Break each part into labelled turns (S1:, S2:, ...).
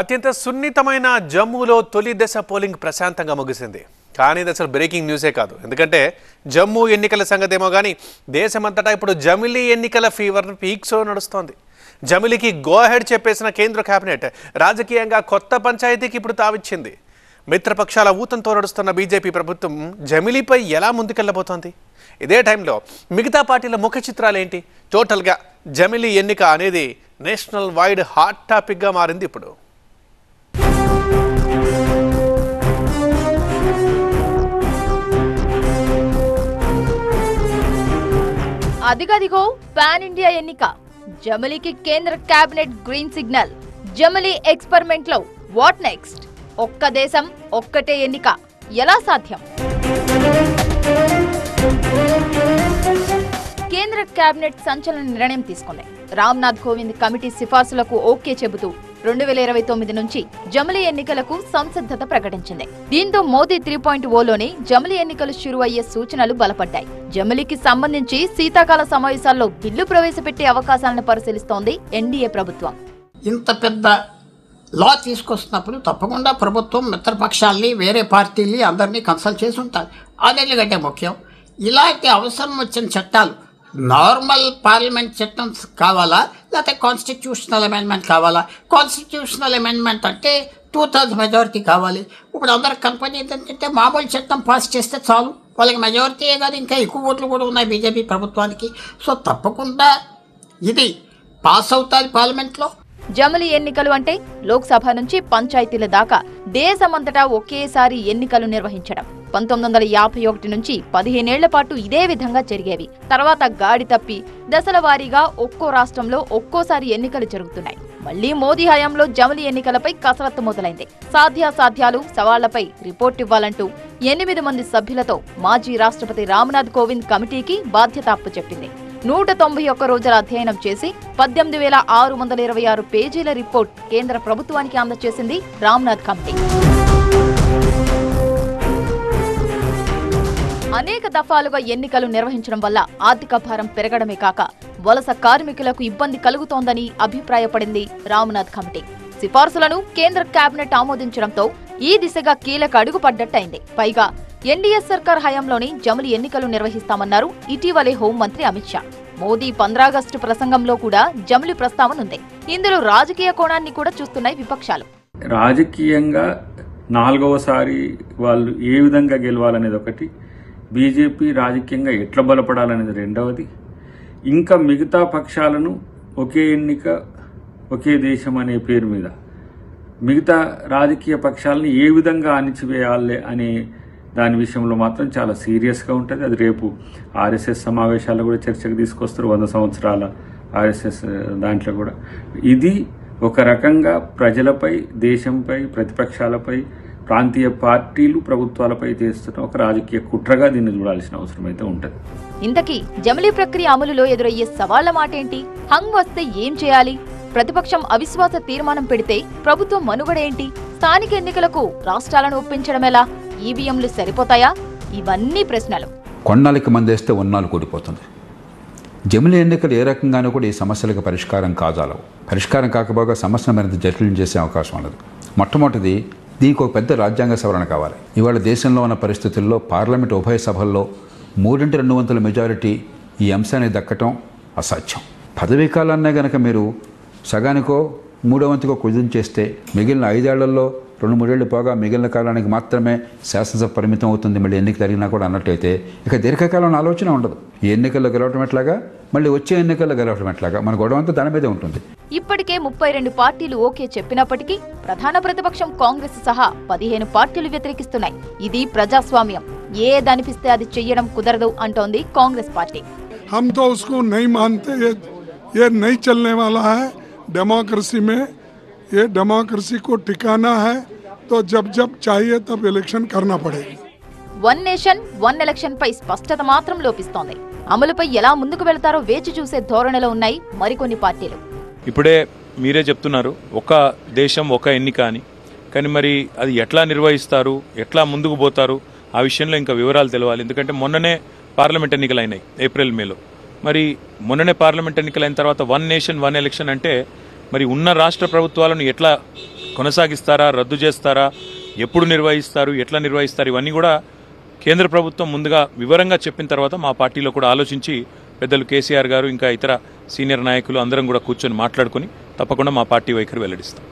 S1: అత్యంత సున్నితమైన జమ్మూలో తొలి దశ పోలింగ్ ప్రశాంతంగా ముగిసింది. కానీ ఇది అసలు బ్రేకింగ్ న్యూసే కాదు. ఎందుకంటే జమ్మూ ఎన్నికల సంగతేమో కానీ దేశమంతటా ఇప్పుడు జమిలీ ఎన్నికల ఫీవర్ పీక్స్లో నడుస్తోంది. జమిలీకి గోహెడ్ చెప్పేసిన కేంద్ర కేబినెట్ రాజకీయంగా కొత్త పంచాయతీకి ఇప్పుడు తావిచ్చింది. మిత్రపక్షాల ఊతంతో నడుస్తున్న బీజేపీ ప్రభుత్వం జమిలీపై ఎలా ముందుకెళ్ళబోతోంది? ఇదే టైంలో మిగతా పార్టీల ముఖ చిత్రాలు ఏంటి టోటల్గా జమిలీ ఎన్నిక అనేది నేషనల్ వైడ్ హాట్ టాపిక్గా మారింది ఇప్పుడు.
S2: అదిగదిగో పాన్ ఇండియా ఎన్నిక. జమలీకి కేంద్ర కేబినెట్ గ్రీన్ సిగ్నల్. జమలీ ఎక్స్పెరిమెంట్లో వాట్ నెక్స్ట్? ఒక్క దేశం ఒక్కటే ఎన్నిక. ఎలా సాధ్యం? కేబినెట్ సంచలన నిర్ణయం తీసుకుంది. రామ్నాథ్ కోవింద్ కమిటీ సిఫార్సులకు ఓకే చెబుతూ రెండు వేల ఇరవై తొమ్మిది నుంచి జమిలి ఎన్నికలకు సంసిద్ధత ప్రకటించింది. దీంతో మోదీ త్రీ పాయింట్ ఓలోని జమిలి ఎన్నికలు షురు అయ్యే సూచనలు బలపడ్డాయి. జమిలికి సంబంధించి శీతాకాల సమావేశాల్లో బిల్లు ప్రవేశపెట్టే అవకాశాలను పరిశీలిస్తోంది ఎన్డీఏ ప్రభుత్వం.
S3: ఇంత పెద్ద లా తీసుకొస్తున్నప్పుడు తప్పకుండా ప్రభుత్వం మిత్రపక్షాల్ని వేరే పార్టీల్ని అందరినీ కన్సల్ట్ చేసి ఉంటారు. అదెందుకంటే ముఖ్యం? ఇలాంటి అవసరం వచ్చిన చట్టాలు నార్మల్ పార్లమెంట్ చట్టం కావాలా? లేకపోతే కాన్స్టిట్యూషనల్ అమెండ్మెంట్ కావాలా? కాన్స్టిట్యూషనల్ అమెండ్మెంట్ అంటే టూ థర్డ్స్ మెజారిటీ కావాలి. ఇప్పుడు అందరికి కనపడి ఏంటంటే మామూలు చట్టం పాస్ చేస్తే చాలు. వాళ్ళకి మెజారిటీయే కాదు ఇంకా ఎక్కువ ఓట్లు కూడా ఉన్నాయి బీజేపీ ప్రభుత్వానికి. సో తప్పకుండా ఇది పాస్ అవుతుంది పార్లమెంట్లో.
S2: జమలి ఎన్నికలు అంటే లోక్సభ నుంచి పంచాయతీల దాకా దేశమంతటా ఒకేసారి ఎన్నికలు నిర్వహించడం. పంతొమ్మిది వందల యాభై ఒకటి నుంచి పదిహేనేళ్ళ పాటు ఇదే విధంగా జరిగేవి. తర్వాత గాడి తప్పి దశల వారీగా ఒక్కో రాష్ట్రంలో ఒక్కోసారి ఎన్నికలు జరుగుతున్నాయి. మళ్ళీ మోదీ హయాంలో జమలి ఎన్నికలపై కసరత్తు మొదలైంది. సాధ్యాసాధ్యాలు సవాళ్ళపై రిపోర్ట్ ఇవ్వాలంటూ ఎనిమిది మంది సభ్యులతో మాజీ రాష్ట్రపతి రామ్నాథ్ కోవింద్ కమిటీకి బాధ్యత అప్పచెప్పింది. నూట తొంభై ఒక్క రోజుల అధ్యయనం చేసి పద్దెనిమిది వేల ఆరు వందల ఇరవై ఆరు పేజీల రిపోర్ట్ కేంద్ర ప్రభుత్వానికి అందజేసింది రామ్నాథ్ కమిటీ. అనేక దఫాలుగా ఎన్నికలు నిర్వహించడం వల్ల ఆర్థిక భారం పెరగడమే కాక వలస కార్మికులకు ఇబ్బంది కలుగుతోందని అభిప్రాయపడింది రామ్నాథ్ కమిటీ. సిఫార్సులను కేంద్ర కేబినెట్ ఆమోదించడంతో ఈ దిశగా కీలక అడుగు పడ్డట్టయింది పైగా ఎన్డీఏ సర్కార్ హయాంలోని జములు ఎన్నికలు నిర్వహిస్తామన్నారు ఇటీవలే హోంమంత్రి అమిత్ షా. మోదీ పంద్రాగస్టు ప్రసంగంలో కూడా జమలి ప్రస్తావనుంది ఇందులో రాజకీయ కోణాన్ని కూడా చూస్తున్నాయి విపక్షాలు.
S4: రాజకీయంగా నాలుగవసారి వాళ్ళు ఏ విధంగా గెలవాలనేది ఒకటి బీజేపీ రాజకీయంగా ఎట్లా బలపడాలనేది రెండవది. ఇంకా మిగతా పక్షాలను ఒకే ఎన్నిక ఒకే దేశం అనే పేరు మీద మిగతా రాజకీయ పక్షాలను ఏ విధంగా అణిచివేయాలి అనే దాని విషయంలో మాత్రం చాలా సీరియస్గా ఉంటుంది. అది రేపు ఆర్ఎస్ఎస్ సమావేశాల్లో కూడా చర్చకు తీసుకొస్తారు. వంద సంవత్సరాల ఆర్ఎస్ఎస్ దాంట్లో కూడా. ఇది ఒక రకంగా ప్రజలపై దేశంపై ప్రతిపక్షాలపై ప్రాంతీయ పార్టీలు ప్రభుత్వాలపై చేస్తున్న ఒక రాజకీయ కుట్రగా దీన్ని చూడాల్సిన అవసరం అయితే ఉంటుంది.
S2: ఇంతకీ జమలీ ప్రక్రియ అమలులో ఎదురయ్యే సవాళ్ళ మాటేంటి? హంగ్ వస్తే ఏం చేయాలి? ప్రతిపక్షం అవిశ్వాస తీర్మానం పెడితే ప్రభుత్వం మనుగడేంటి స్థానిక ఎన్నికలకు రాష్ట్రాలను ఒప్పించడం ఎలా? ఈవీఎంలు సరిపోతాయా? ఇవన్నీ ప్రశ్నలు.
S5: కొన్నాళ్ళకి మందేస్తే ఉన్నాళ్ళు కూడిపోతుంది జమిలి ఎన్నికలు ఏ రకంగానూ కూడా ఈ సమస్యలకు పరిష్కారం కాజాలవు. పరిష్కారం కాకపోగా సమస్యను మరింత జటిలం చేసే అవకాశం ఉన్నది మొట్టమొదటిది దీనికి ఒక పెద్ద రాజ్యాంగ సవరణ కావాలి. ఇవాళ దేశంలో ఉన్న పరిస్థితుల్లో పార్లమెంట్ ఉభయ సభల్లో మూడింటి రెండు వంతుల మెజారిటీ ఈ అంశాన్ని దక్కటం అసాధ్యం. పదవీ కాలాన్నే గనక మీరు సగానికో మూడో వంతుకో కుదిం చేస్తే మిగిలిన ఐదేళ్ళలో రెండు మూడేళ్లు పోగా మిగిలిన కాలానికి మాత్రమే శాసనసభ పరిమితం అవుతుంది మళ్ళీ ఎన్నిక జరిగినా కూడా అన్నట్టయితే ఇక దీర్ఘకాలంలో ఆలోచన ఉండదు ఈ ఎన్నికల్లో గెలవటం ఎట్లాగా మళ్ళీ వచ్చే ఎన్నికల్లో గెలవటం ఎట్లాగా మన గొడవ అంతా దాని మీదే ఉంటుంది
S2: ఇప్పటికే ముప్పై రెండు పార్టీలు ఓకే చెప్పినప్పటికీ ప్రధాన ప్రతిపక్షం కాంగ్రెస్ సహా పదిహేను పార్టీలు వ్యతిరేకిస్తున్నాయి ఇది ప్రజాస్వామ్యం ఏదనిపిస్తే అది చెయ్యడం కుదరదు అంటోంది కాంగ్రెస్ పార్టీ
S6: हम तो उसको नहीं मानते ये ये नहीं चलने वाला है डेमोक्रेसी में ये डेमोक्रेसी को टिकाना है तो जब जब चाहिए तब इलेक्शन करना पड़ेगा
S2: వన్ నేషన్ వన్ ఎలక్షన్ పై స్పష్టత మాత్రం లోపిస్తోంది అమలుపై ఎలా ముందుకు వెళ్తారో వేచి చూసే ధోరణిలో ఉన్నాయి మరికొన్ని పార్టీలు
S7: ఇప్పుడే మీరే చెప్తున్నారు ఒక దేశం ఒక ఎన్నిక అని కానీ మరి అది ఎట్లా నిర్వహిస్తారు ఎట్లా ముందుకు పోతారు ఆ విషయంలో ఇంకా వివరాలు తెలవాలి ఎందుకంటే మొన్ననే పార్లమెంట్ ఎన్నికలు అయినాయి ఏప్రిల్ మేలో మరి మొన్ననే పార్లమెంట్ ఎన్నికలైన తర్వాత వన్ నేషన్ వన్ ఎలక్షన్ అంటే మరి ఉన్న రాష్ట్ర ప్రభుత్వాలను ఎట్లా కొనసాగిస్తారా రద్దు చేస్తారా ఎప్పుడు నిర్వహిస్తారు ఎట్లా నిర్వహిస్తారు ఇవన్నీ కూడా కేంద్ర ప్రభుత్వం ముందుగా వివరంగా చెప్పిన తర్వాత మా పార్టీలో కూడా ఆలోచించి పెద్దలు కేసీఆర్ గారు ఇంకా ఇతర సీనియర్ నాయకులు అందరం కూడా కూర్చొని మాట్లాడుకుని తప్పకుండా మా పార్టీ వైఖరి వెల్లడిస్తాం.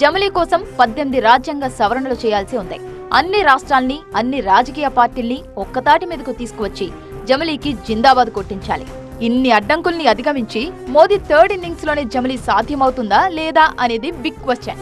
S2: జమిలీ కోసం పద్దెనిమిది రాజ్యాంగ సవరణలు చేయాల్సి ఉంది. అన్ని రాష్ట్రాల్ని అన్ని రాజకీయ పార్టీల్ని ఒక్కతాటి మీదకు తీసుకువచ్చి జమిలీకి జిందాబాద్ కొట్టించాలి. ఇన్ని అడ్డంకుల్ని అధిగమించి మోదీ థర్డ్ ఇన్నింగ్స్లోనే జమిలీ సాధ్యమవుతుందా లేదా అనేది బిగ్ క్వశ్చన్.